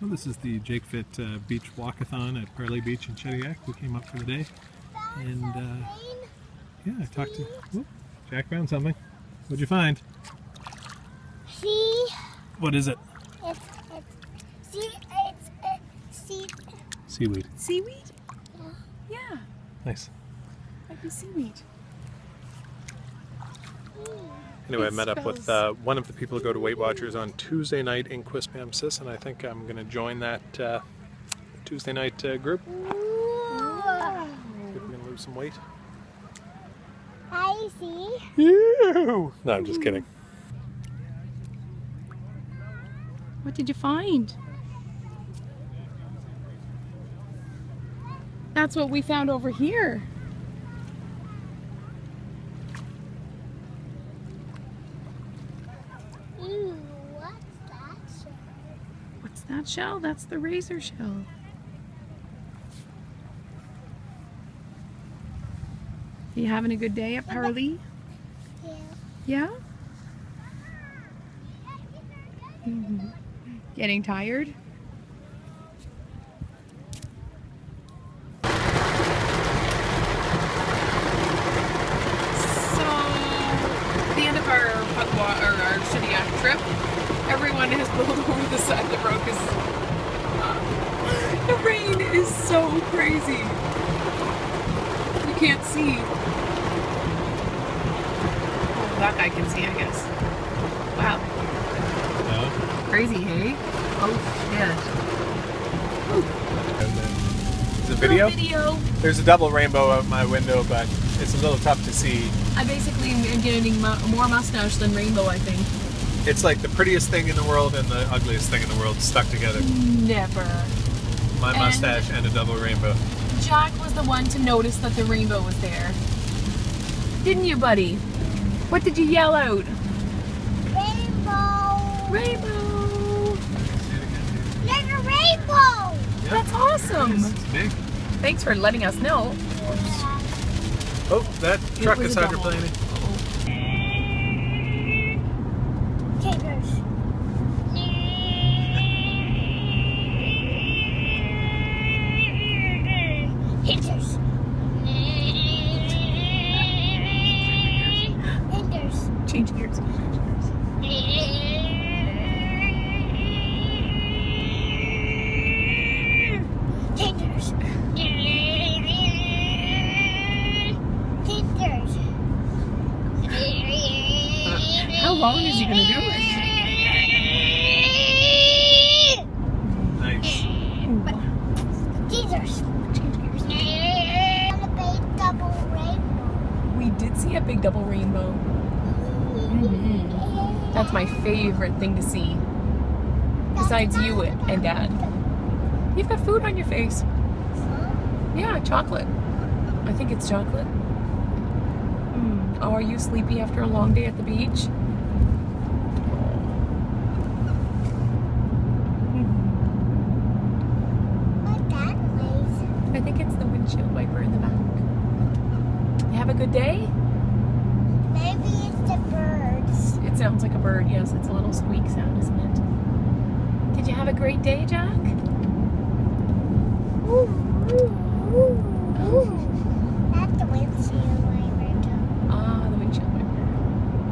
Well, this is the Jakefit uh, Beach Walkathon at Parlee Beach in Shediac. We came up for the day, and uh, yeah, I talked to. Whoop, Jack found something. What'd you find? See, What is it? it's, it's, see, it's, uh, see, Seaweed. Seaweed? Yeah, Nice. might be seaweed. Anyway, I It met up with uh, one of the people who go to Weight Watchers on Tuesday night in Quispamsis, and I think I'm going to join that uh, Tuesday night uh, group. Ooh. See if we're going to lose some weight. I see. No, I'm just kidding. What did you find? That's what we found over here. Ooh, what's that? shell? That shell? That's the razor shell. You having a good day at Parlee? Yeah. Yeah? Mhm. Getting tired? Everyone has pulled over the side of the road because the rain is so crazy. You can't see. Oh, that guy can see, I guess. Wow. No? Crazy, hey? Oh, Is it video? Video. There's a double rainbow out my window, but it's a little tough to see. I basically am getting more mustache than rainbow, I think. It's like the prettiest thing in the world and the ugliest thing in the world stuck together. Never. My And- mustache and a double rainbow. Jack was the one to notice that the rainbow was there. Didn't you, buddy? What did you yell out? Rainbow. Rainbow! There's a rainbow. That's awesome! It's big. Thanks for letting us know. Oh, that truck is a double. hydroplaning. Tigers. Tigers. Change gears. Tigers. Tigers. How long is he gonna do it? Nice. Tigers. Change gears. On a big double rainbow. We did see a big double rainbow. That's my favorite thing to see. Besides you and Dad. You've got food on your face. Yeah, chocolate. I think it's chocolate. Mm. Oh, are you sleepy after a long day at the beach? Noise? I think it's the windshield wiper in the back. You have a good day? Maybe it's the Sounds like a bird. Yes, it's a little squeak sound, isn't it? Did you have a great day, Jack?